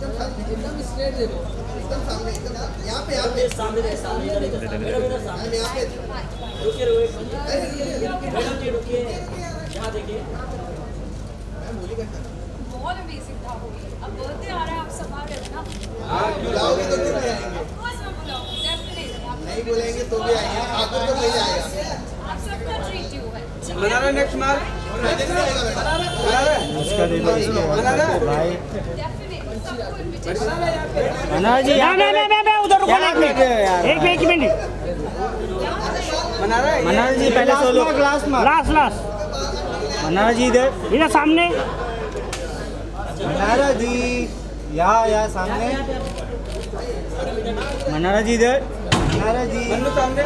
एकदम स्ट्रेट देखो एकदम सामने एकदम यहाँ पे यहाँ पे। सामने दे सामने इधर इधर मेरा सामने। यहाँ पे रुकिए रुकिए मैडम जी रुकिए। यहाँ देखिए। मैम बोली कैसा बहुत अमेजिंग था मूवी अब बर्थडे आ रहा है आप सब आ रहे हो ना बुलाओगे तो क्यों नहीं आएँगे? Of course मैं बुलाऊँगी डेफिनेटली आप नहीं बोलेंगे तो भी आएँगे। आकर तो पहले आएगा। आप सबका यू है मनारा नेक्स्ट इनविटेशन जी मैं मैं मैं मैं उधर रुको एक मिनट एक मिनट। एक मिनट मनारा जी पहले solo. Last last Manara ji इधर। इधर सामने। मनारा जी यहाँ यहाँ सामने। मनारा जी इधर मनारा जी सामने।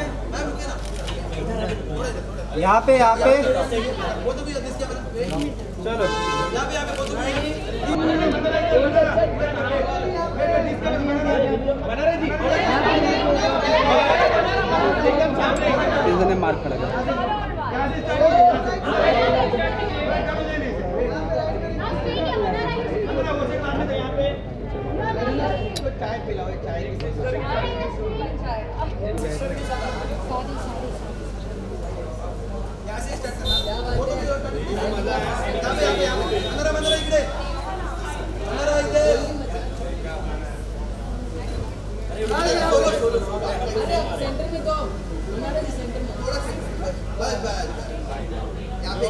यहाँ पे यहाँ पे। चलो। इन्होंने मार खड़ा चाय पिलाओ चाय की यहाँ से स्टार्ट करना फ़ोटो भी और यहाँ पे यहाँ पे यहाँ पे अंदर अंदर इकडे अंदर इकडे सोलो सोलो थोड़ा सेंटर बस बस यहाँ पे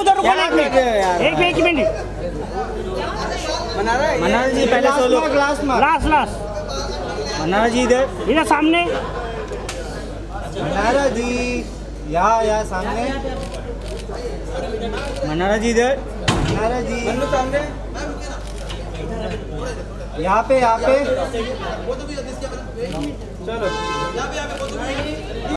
उधर रुको एक मिनट। एक एक मिनट। मनारा मनारा जी पहले solo. Last last Manara ji इधर। इधर सामने। मनारा जी यहाँ यहाँ सामने। मनारा जी इधर। मनारा जी। सामने। यहाँ पे यहाँ पे। चलो।